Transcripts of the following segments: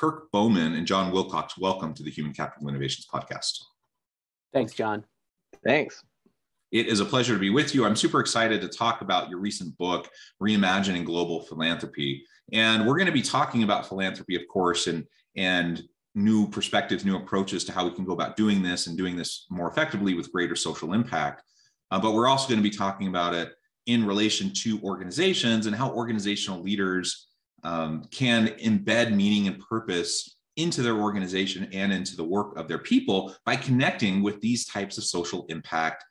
Kirk Bowman and Jon Wilcox, welcome to the Human Capital Innovations Podcast. Thanks, John. Thanks. It is a pleasure to be with you. I'm super excited to talk about your recent book, Reimagining Global Philanthropy. And we're going to be talking about philanthropy, of course, and, and new perspectives, new approaches to how we can go about doing this and doing this more effectively with greater social impact. Uh, but we're also going to be talking about it in relation to organizations and how organizational leaders um, can embed meaning and purpose into their organization and into the work of their people by connecting with these types of social impact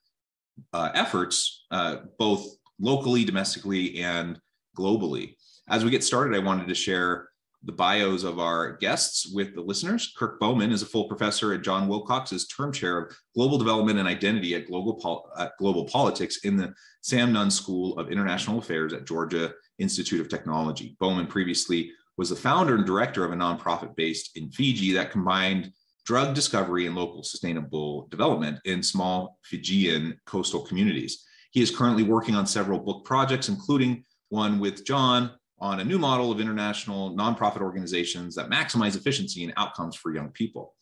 uh, efforts, uh, both locally, domestically, and globally. As we get started, I wanted to share the bios of our guests with the listeners. Kirk Bowman is a full professor at Jon Wilcox, is term chair of global development and identity at global, Pol- at global politics in the Sam Nunn School of International Affairs at Georgia Institute of Technology. Bowman previously was the founder and director of a nonprofit based in Fiji that combined drug discovery and local sustainable development in small Fijian coastal communities. He is currently working on several book projects, including one with Jon on a new model of international nonprofit organizations that maximize efficiency and outcomes for young people.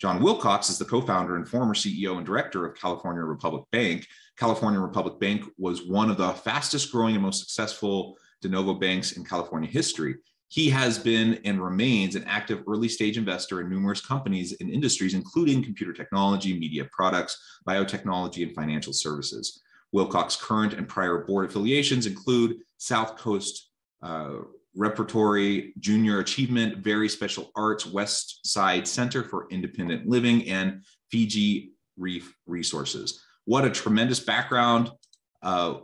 Jon Wilcox is the co founder and former CEO and director of California Republic Bank. California Republic Bank was one of the fastest growing and most successful de novo banks in California history. He has been and remains an active early stage investor in numerous companies and industries, including computer technology, media products, biotechnology, and financial services. Wilcox current and prior board affiliations include South Coast uh, Repertory Junior Achievement, Very Special Arts, West Side Center for Independent Living, and Fiji Reef Resources. What a tremendous background uh,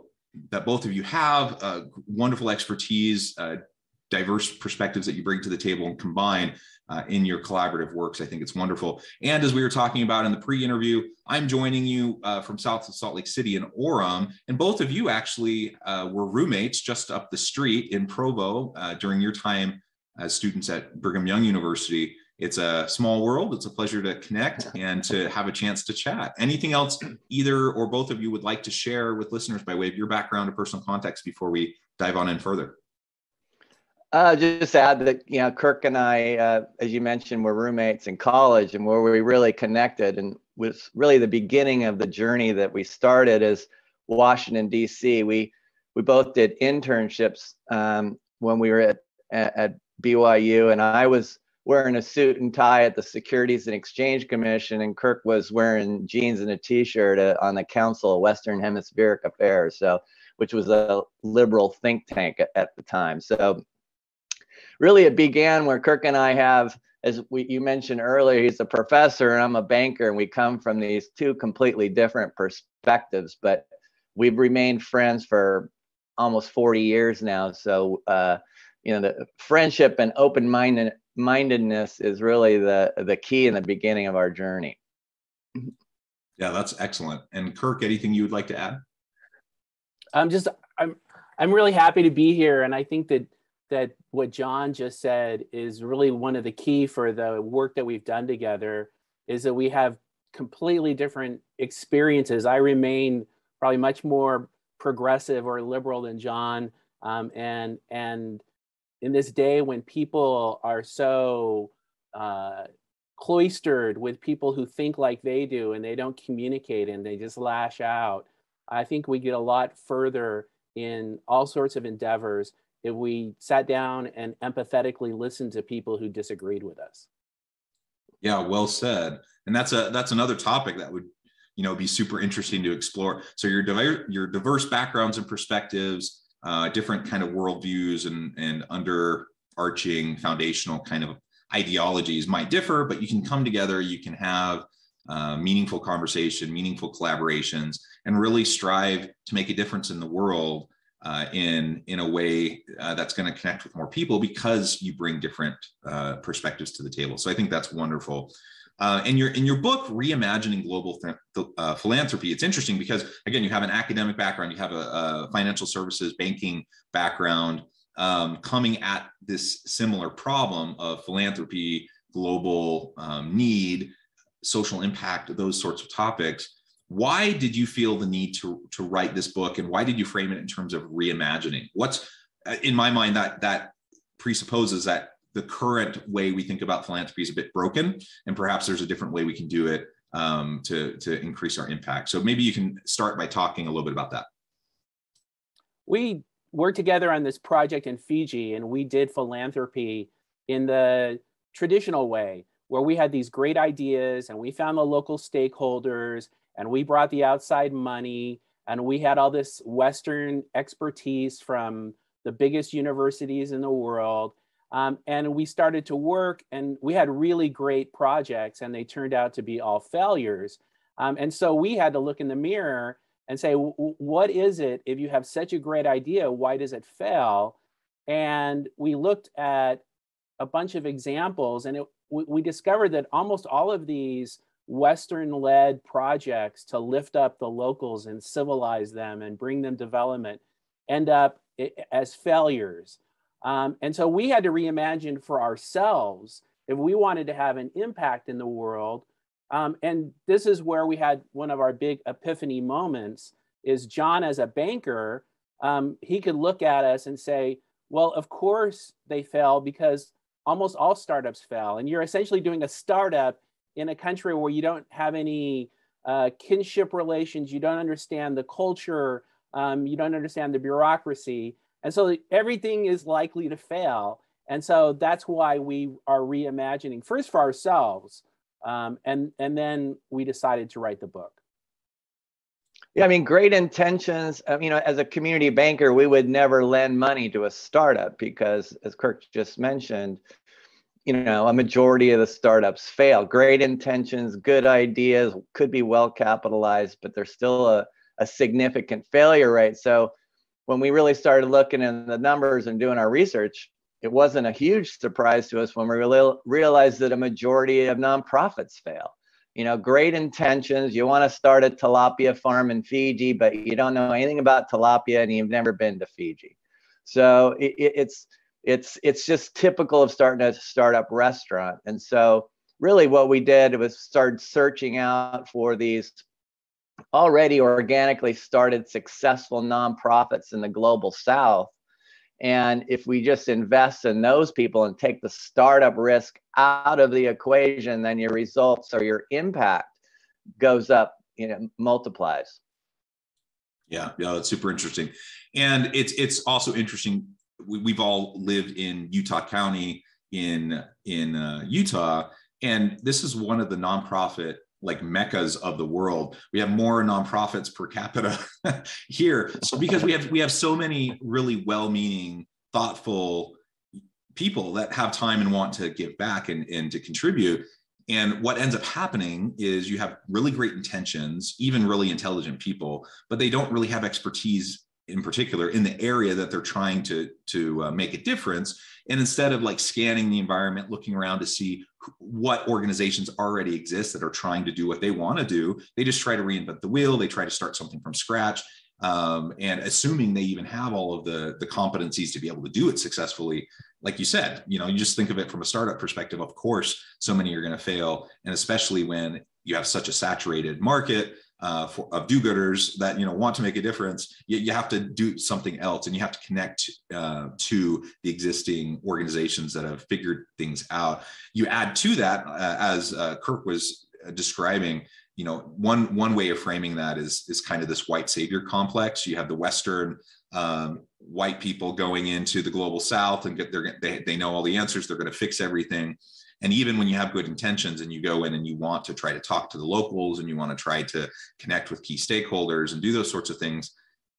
that both of you have, uh, wonderful expertise, uh, diverse perspectives that you bring to the table and combine uh, in your collaborative works. I think it's wonderful. And as we were talking about in the pre-interview, I'm joining you uh, from south of Salt Lake City in Orem, and both of you actually uh, were roommates just up the street in Provo uh, during your time as students at Brigham Young University. It's a small world. It's a pleasure to connect and to have a chance to chat. Anything else either or both of you would like to share with listeners by way of your background or personal context before we dive on in further? Uh, just add that you know Kirk and I, uh, as you mentioned, were roommates in college, and where we really connected, and was really the beginning of the journey that we started as Washington D.C. We we both did internships um, when we were at, at, at BYU, and I was wearing a suit and tie at the Securities and Exchange Commission, and Kirk was wearing jeans and a T-shirt uh, on the Council of Western Hemispheric Affairs, so which was a liberal think tank at, at the time. So really it began where Kirk and I have, as we, you mentioned earlier, he's a professor and I'm a banker, and we come from these two completely different perspectives, but we've remained friends for almost 40 years now. So, uh, you know, the friendship and open minded mindedness is really the the key in the beginning of our journey. Yeah, that's excellent. And Kirk, anything you would like to add? I'm just I'm I'm really happy to be here, and I think that that what Jon just said is really one of the key for the work that we've done together is that we have completely different experiences. I remain probably much more progressive or liberal than Jon, um, and and in this day when people are so uh, cloistered with people who think like they do and they don't communicate and they just lash out, I think we get a lot further in all sorts of endeavors if we sat down and empathetically listened to people who disagreed with us. Yeah, well said. And that's a that's another topic that would you know be super interesting to explore. So your diverse your diverse backgrounds and perspectives, uh, different kind of worldviews and and underarching foundational kind of ideologies might differ, but you can come together. You can have uh, meaningful conversation, meaningful collaborations, and really strive to make a difference in the world uh, in in a way uh, that's going to connect with more people because you bring different uh, perspectives to the table. So I think that's wonderful. Uh, in your in your book, reimagining global th- uh, philanthropy, it's interesting because again, you have an academic background, you have a, a financial services banking background, um, coming at this similar problem of philanthropy, global um, need, social impact, those sorts of topics. Why did you feel the need to to write this book and why did you frame it in terms of reimagining? What's uh, in my mind that that presupposes that the current way we think about philanthropy is a bit broken, and perhaps there's a different way we can do it um, to to increase our impact. So maybe you can start by talking a little bit about that. We worked together on this project in Fiji, and we did philanthropy in the traditional way, where we had these great ideas, and we found the local stakeholders, and we brought the outside money, and we had all this Western expertise from the biggest universities in the world. Um, and we started to work, and we had really great projects, and they turned out to be all failures. Um, and so we had to look in the mirror and say, what is it? If you have such a great idea, why does it fail? And we looked at a bunch of examples, and it, we, we discovered that almost all of these Western led projects to lift up the locals and civilize them and bring them development end up as failures. Um, and so we had to reimagine for ourselves if we wanted to have an impact in the world. Um, and this is where we had one of our big epiphany moments is Jon as a banker, um, he could look at us and say, well, of course they fail because almost all startups fail. And you're essentially doing a startup in a country where you don't have any uh, kinship relations, you don't understand the culture, um, you don't understand the bureaucracy. And so everything is likely to fail. And so that's why we are reimagining first for ourselves. Um, and, and then we decided to write the book. Yeah, I mean, great intentions. You know, as a community banker, we would never lend money to a startup because, as Kirk just mentioned, you know, a majority of the startups fail. Great intentions, good ideas, could be well capitalized, but there's still a, a significant failure rate. So when we really started looking in the numbers and doing our research, it wasn't a huge surprise to us when we really realized that a majority of nonprofits fail. You know, great intentions. You want to start a tilapia farm in Fiji, but you don't know anything about tilapia and you've never been to Fiji. So it, it's it's it's just typical of starting a startup restaurant. And so really what we did was start searching out for these already organically started successful nonprofits in the global south. And if we just invest in those people and take the startup risk out of the equation, then your results or your impact goes up, you know, multiplies. Yeah, yeah, that's super interesting. And it's it's also interesting. We, have all lived in Utah County in in uh, Utah, and this is one of the nonprofit like meccas of the world. We have more nonprofits per capita here. So because we have we have so many really well-meaning, thoughtful people that have time and want to give back and, and to contribute. And what ends up happening is you have really great intentions, even really intelligent people, but they don't really have expertise in particular in the area that they're trying to to uh, make a difference and instead of like scanning the environment looking around to see what organizations already exist that are trying to do what they want to do. They just try to reinvent the wheel they try to start something from scratch um, and assuming they even have all of the the competencies to be able to do it successfully like you said you know you just think of it from a startup perspective of course so many are going to fail and especially when you have such a saturated market uh, for, of do-gooders that you know want to make a difference you, you have to do something else and you have to connect uh, to the existing organizations that have figured things out. You add to that uh, as uh, kirk was uh, describing you know one one way of framing that is is kind of this white savior complex. You have the western um, white people going into the global south and get they, they know all the answers. They're going to fix everything and even when you have good intentions and you go in and you want to try to talk to the locals and you want to try to connect with key stakeholders and do those sorts of things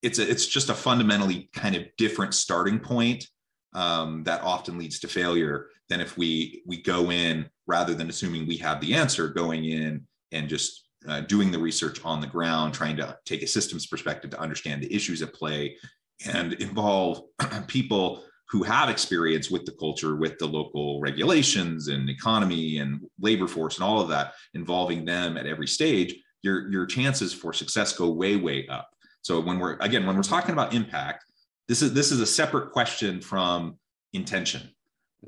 it's a, it's just a fundamentally kind of different starting point um, that often leads to failure than if we we go in rather than assuming we have the answer going in and just uh, doing the research on the ground trying to take a systems perspective to understand the issues at play and involve people who have experience with the culture, with the local regulations and economy and labor force and all of that, involving them at every stage, your, your chances for success go way, way up. So when we're again, when we're talking about impact, this is this is a separate question from intention.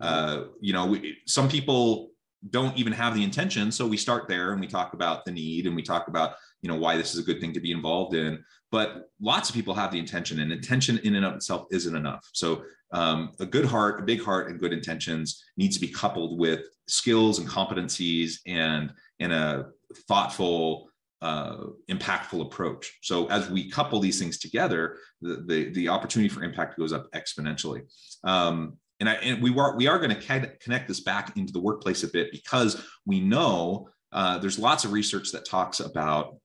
Mm-hmm. Uh, you know, we, some people don't even have the intention, so we start there and we talk about the need and we talk about you know why this is a good thing to be involved in but lots of people have the intention and intention in and of itself isn't enough so um, a good heart, a big heart, and good intentions needs to be coupled with skills and competencies and in a thoughtful, uh, impactful approach. So as we couple these things together, the the, the opportunity for impact goes up exponentially. Um, and, I, and we are we are going to connect this back into the workplace a bit because we know uh, there's lots of research that talks about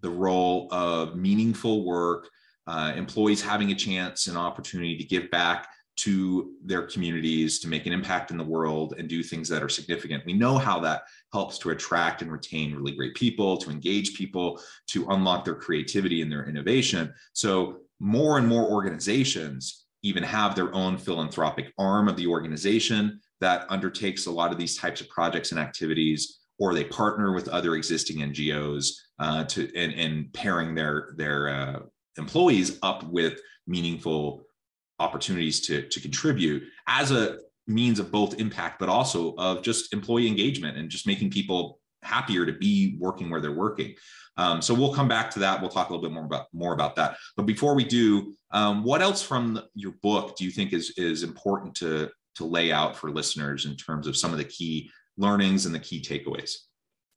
the role of meaningful work, uh, employees having a chance and opportunity to give back to their communities, to make an impact in the world and do things that are significant. We know how that helps to attract and retain really great people, to engage people, to unlock their creativity and their innovation. So, more and more organizations even have their own philanthropic arm of the organization that undertakes a lot of these types of projects and activities or they partner with other existing NGOs uh, to and, and pairing their their uh, employees up with meaningful opportunities to to contribute as a means of both impact but also of just employee engagement and just making people happier to be working where they're working. Um, so we'll come back to that. We'll talk a little bit more about more about that. But before we do um, what else from your book do you think is is important to to lay out for listeners in terms of some of the key learnings and the key takeaways?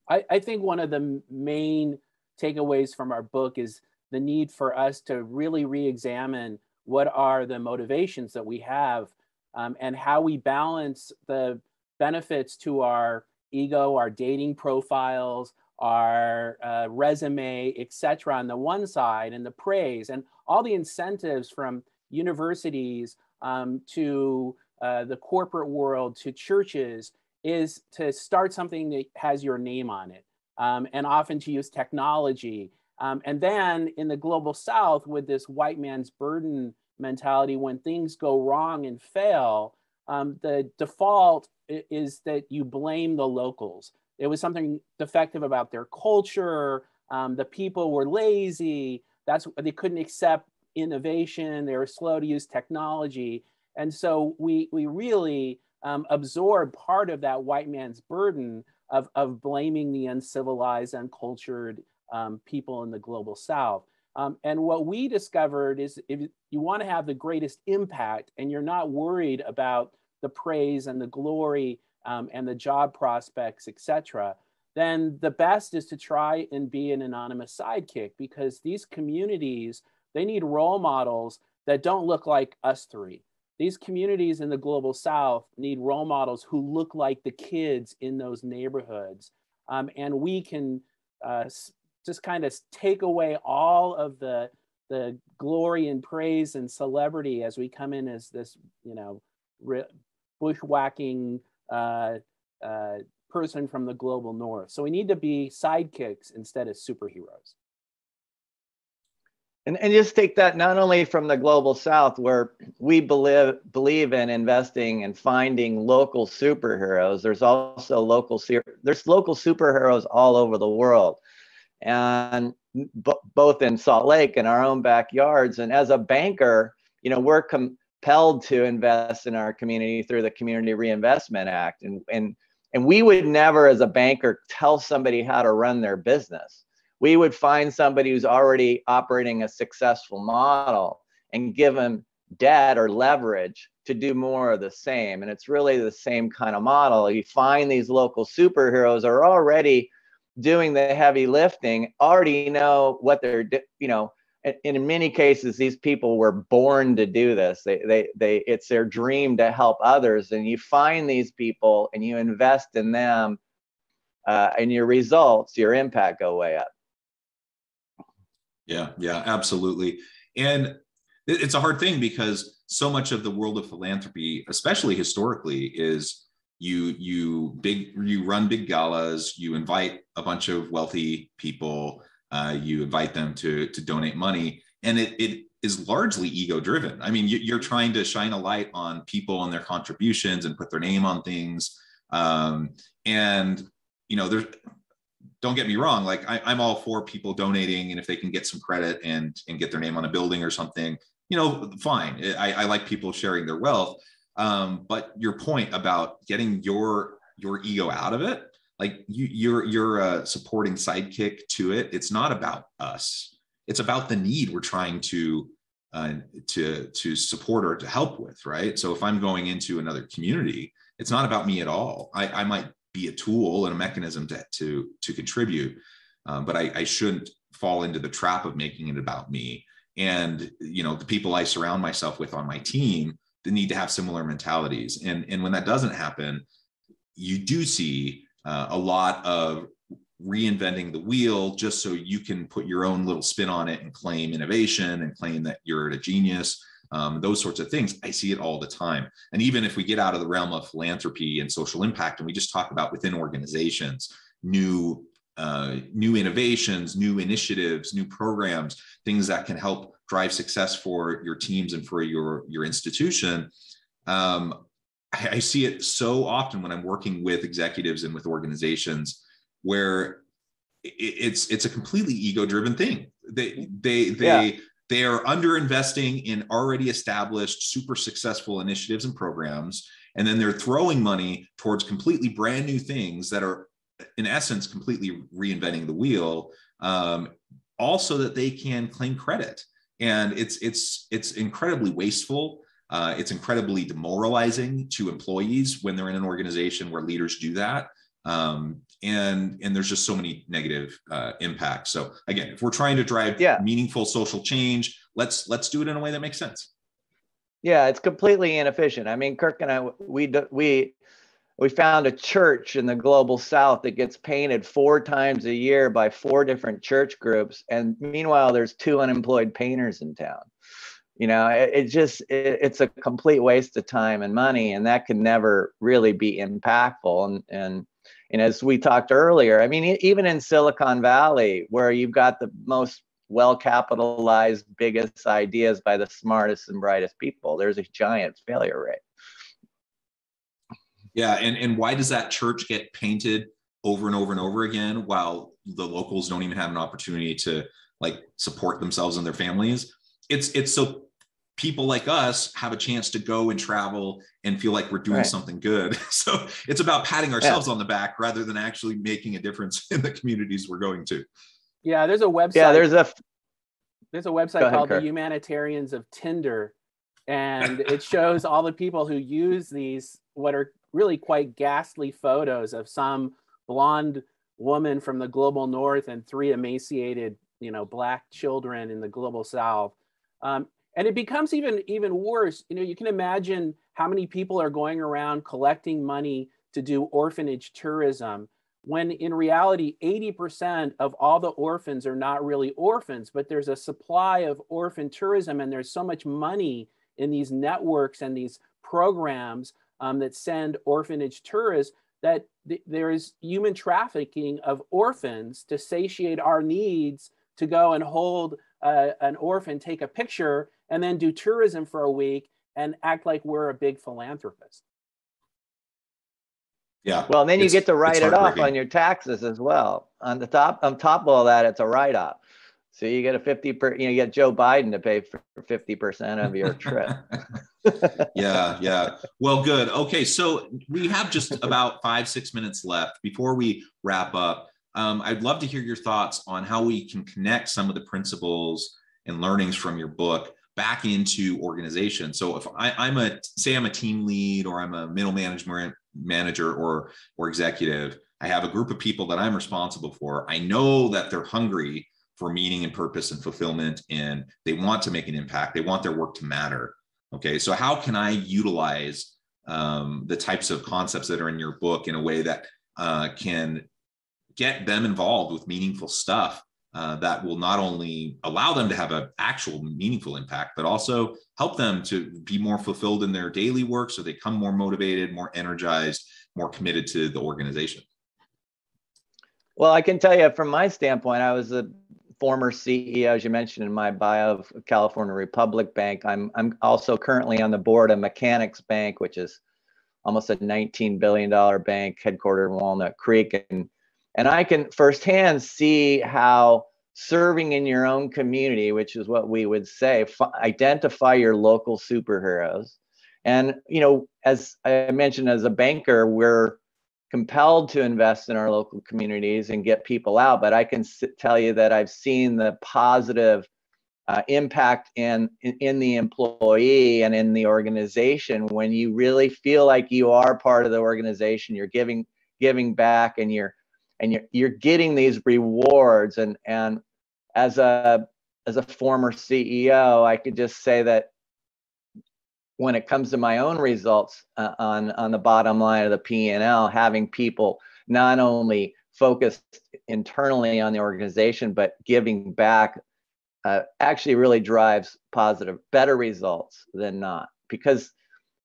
I, I think one of the main takeaways from our book is the need for us to really re-examine what are the motivations that we have um, and how we balance the benefits to our ego, our dating profiles, our uh, resume, etc. on the one side, and the praise and all the incentives from universities um, to uh, the corporate world to churches is to start something that has your name on it um, and often to use technology. Um, and then in the global south, with this white man's burden mentality, when things go wrong and fail, um, the default is that you blame the locals. There was something defective about their culture. Um, the people were lazy. That's they couldn't accept innovation. They were slow to use technology. And so we we really um, absorb part of that white man's burden of, of blaming the uncivilized, uncultured um, people in the global south. Um, and what we discovered is if you want to have the greatest impact and you're not worried about the praise and the glory um, and the job prospects, etc., then the best is to try and be an anonymous sidekick because these communities, they need role models that don't look like us three these communities in the global south need role models who look like the kids in those neighborhoods um, and we can uh, just kind of take away all of the the glory and praise and celebrity as we come in as this you know bushwhacking uh, uh, person from the global north. So we need to be sidekicks instead of superheroes. And, and just take that not only from the global south where we believe believe in investing and finding local superheroes there's also local there's local superheroes all over the world. And both in salt lake and our own backyards. And as a banker you know we're compelled to invest in our community through the community reinvestment act and and and we would never as a banker tell somebody how to run their business we would find somebody who's already operating a successful model and give them debt or leverage to do more of the same. And it's really the same kind of model. You find these local superheroes are already doing the heavy lifting, already know what they're, you know, in many cases, these people were born to do this. They, they, they, it's their dream to help others. And you find these people and you invest in them, uh, and your results, your impact go way up. Yeah, yeah, absolutely. And it's a hard thing because so much of the world of philanthropy, especially historically, is you you big you run big galas, you invite a bunch of wealthy people, uh, you invite them to to donate money, and it it is largely ego driven. I mean, you're trying to shine a light on people and their contributions and put their name on things. Um, and you know, there's don't get me wrong like I, am all for people donating and if they can get some credit and and get their name on a building or something you know fine i, I like people sharing their wealth um, but your point about getting your your ego out of it like you you're you're a supporting sidekick to it it's not about us it's about the need we're trying to uh, to to support or to help with, right? So if I'm going into another community, it's not about me at all. I, I might be a tool and a mechanism to to to contribute, um, but I, I shouldn't fall into the trap of making it about me. And you know, the people I surround myself with on my team, they need to have similar mentalities. And and when that doesn't happen, you do see uh, a lot of reinventing the wheel just so you can put your own little spin on it and claim innovation and claim that you're a genius um, those sorts of things. I see it all the time. And even if we get out of the realm of philanthropy and social impact and we just talk about within organizations new uh, new innovations new initiatives new programs things that can help drive success for your teams and for your your institution um, I, I see it so often when i'm working with executives and with organizations where it's it's a completely ego driven thing. They they they yeah. they are underinvesting in already established super successful initiatives and programs and then they're throwing money towards completely brand new things that are in essence completely reinventing the wheel um, also that they can claim credit. And it's it's it's incredibly wasteful uh, it's incredibly demoralizing to employees when they're in an organization where leaders do that um, and and there's just so many negative uh, impacts. So again, if we're trying to drive yeah. meaningful social change, let's let's do it in a way that makes sense. Yeah, it's completely inefficient. I mean, Kirk and I we we we found a church in the global south that gets painted four times a year by four different church groups and meanwhile there's two unemployed painters in town you know it, it just it, it's a complete waste of time and money and that can never really be impactful and and and as we talked earlier, I mean, even in Silicon Valley, where you've got the most well capitalized, biggest ideas by the smartest and brightest people, there's a giant failure rate. Yeah. And, and why does that church get painted over and over and over again while the locals don't even have an opportunity to like support themselves and their families? It's it's so people like us have a chance to go and travel and feel like we're doing right. something good. So it's about patting ourselves yeah. on the back rather than actually making a difference in the communities we're going to. Yeah, there's a website. Yeah, there's a there's a website ahead, called Kurt. the Humanitarians of Tinder, and it shows all the people who use these what are really quite ghastly photos of some blonde woman from the global north and three emaciated, you know, black children in the global south. Um, and it becomes even even worse. You know you can imagine how many people are going around collecting money to do orphanage tourism when in reality 80% of all the orphans are not really orphans but there's a supply of orphan tourism and there's so much money in these networks and these programs um, that send orphanage tourists that th- there is human trafficking of orphans to satiate our needs to go and hold uh, an orphan take a picture and then do tourism for a week and act like we're a big philanthropist. Yeah. Well, then you get to write it off on your taxes as well. On the top, on top of all that, it's a write-off. So you get a 50 per, you know, you get Joe Biden to pay for 50% of your trip. yeah, yeah. Well, good. Okay, so we have just about five, six minutes left before we wrap up. Um, I'd love to hear your thoughts on how we can connect some of the principles and learnings from your book back into organization. So if I, am a say I'm a team lead or I'm a middle management manager or or executive, I have a group of people that I'm responsible for. I know that they're hungry for meaning and purpose and fulfillment, and they want to make an impact. They want their work to matter. Okay, so how can I utilize um, the types of concepts that are in your book in a way that uh, can get them involved with meaningful stuff uh, that will not only allow them to have an actual meaningful impact, but also help them to be more fulfilled in their daily work so they come more motivated, more energized, more committed to the organization. Well, I can tell you from my standpoint, I was a former CEO, as you mentioned in my bio of California Republic Bank. I'm I'm also currently on the board of Mechanics Bank, which is almost a $19 billion bank headquartered in Walnut Creek. And and I can firsthand see how serving in your own community, which is what we would say, f- identify your local superheroes. And, you know, as I mentioned, as a banker, we're compelled to invest in our local communities and get people out. But I can s- tell you that I've seen the positive uh, impact in, in, in the employee and in the organization when you really feel like you are part of the organization you're giving giving back and you're and you're, you're getting these rewards and and as a as a former ceo i could just say that when it comes to my own results uh, on on the bottom line of the p&l having people not only focused internally on the organization but giving back uh, actually really drives positive, better results than not. Because,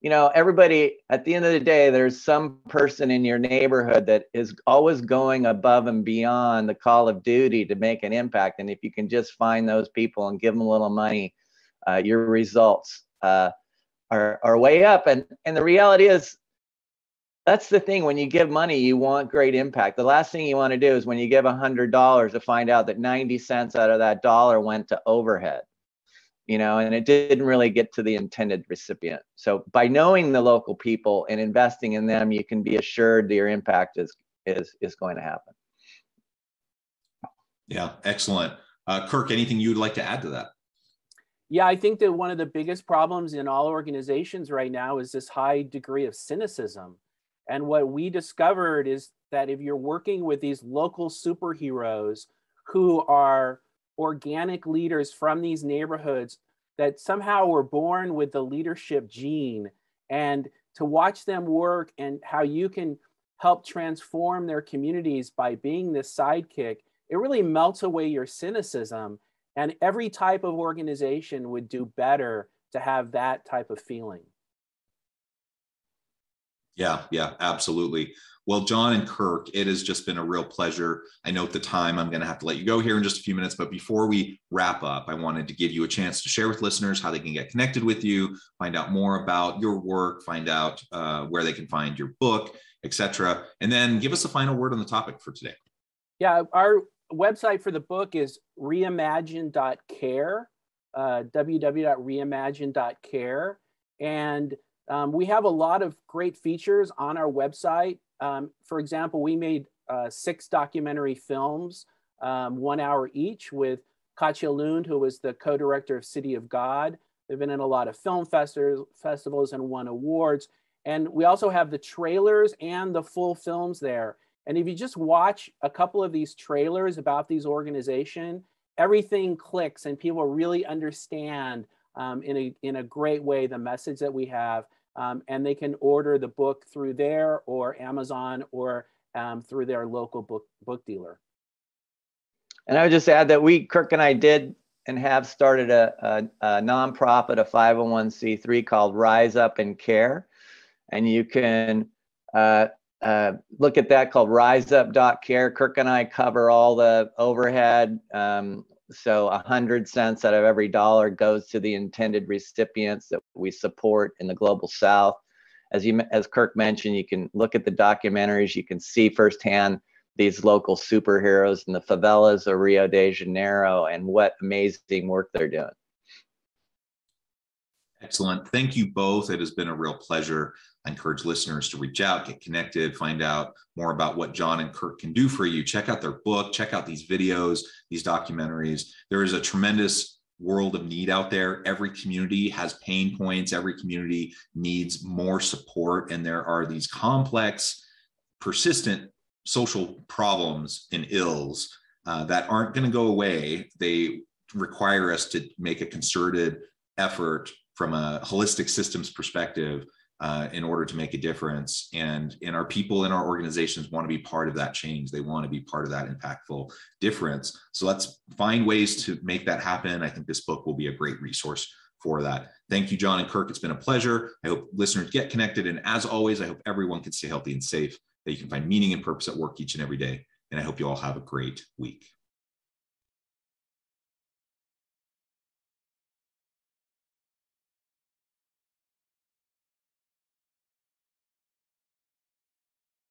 you know, everybody at the end of the day, there's some person in your neighborhood that is always going above and beyond the call of duty to make an impact. And if you can just find those people and give them a little money, uh, your results uh, are, are way up. And, and the reality is, that's the thing when you give money you want great impact the last thing you want to do is when you give a hundred dollars to find out that 90 cents out of that dollar went to overhead you know and it didn't really get to the intended recipient. So by knowing the local people and investing in them you can be assured that your impact is is is going to happen. Yeah excellent. Uh, kirk anything you'd like to add to that? Yeah i think that one of the biggest problems in all organizations right now is this high degree of cynicism. And what we discovered is that if you're working with these local superheroes who are organic leaders from these neighborhoods that somehow were born with the leadership gene, and to watch them work and how you can help transform their communities by being this sidekick, it really melts away your cynicism. And every type of organization would do better to have that type of feeling. Yeah, yeah, absolutely. Well, Jon and Kirk, it has just been a real pleasure. I note the time. I'm going to have to let you go here in just a few minutes. But before we wrap up, I wanted to give you a chance to share with listeners how they can get connected with you, find out more about your work, find out uh, where they can find your book, etc. And then give us a final word on the topic for today. Yeah, our website for the book is reimagine.care, uh, www.reimagine.care. And um, we have a lot of great features on our website. Um, for example, we made uh, six documentary films, um, one hour each, with Kátia Lund, who was the co-director of City of God. They've been in a lot of film festi- festivals and won awards. And we also have the trailers and the full films there. And if you just watch a couple of these trailers about these organizations, everything clicks and people really understand um, in, a, in a great way the message that we have. Um, and they can order the book through there or Amazon or um, through their local book, book dealer. And I would just add that we, Kirk and I did and have started a, a, a nonprofit, a 501c3 called Rise Up and Care. And you can uh, uh, look at that called riseup.care. Kirk and I cover all the overhead, um, so a hundred cents out of every dollar goes to the intended recipients that we support in the global south. As you, as Kirk mentioned, you can look at the documentaries. You can see firsthand these local superheroes in the favelas of Rio de Janeiro and what amazing work they're doing. Excellent. Thank you both. It has been a real pleasure. I encourage listeners to reach out, get connected, find out more about what Jon and Kirk can do for you. Check out their book, check out these videos, these documentaries. There is a tremendous world of need out there. Every community has pain points, every community needs more support. And there are these complex, persistent social problems and ills uh, that aren't going to go away. They require us to make a concerted effort from a holistic systems perspective uh, in order to make a difference. And, and our people in our organizations want to be part of that change. They want to be part of that impactful difference. So let's find ways to make that happen. I think this book will be a great resource for that. Thank you, Jon and Kirk. It's been a pleasure. I hope listeners get connected. And as always, I hope everyone can stay healthy and safe, that you can find meaning and purpose at work each and every day. And I hope you all have a great week.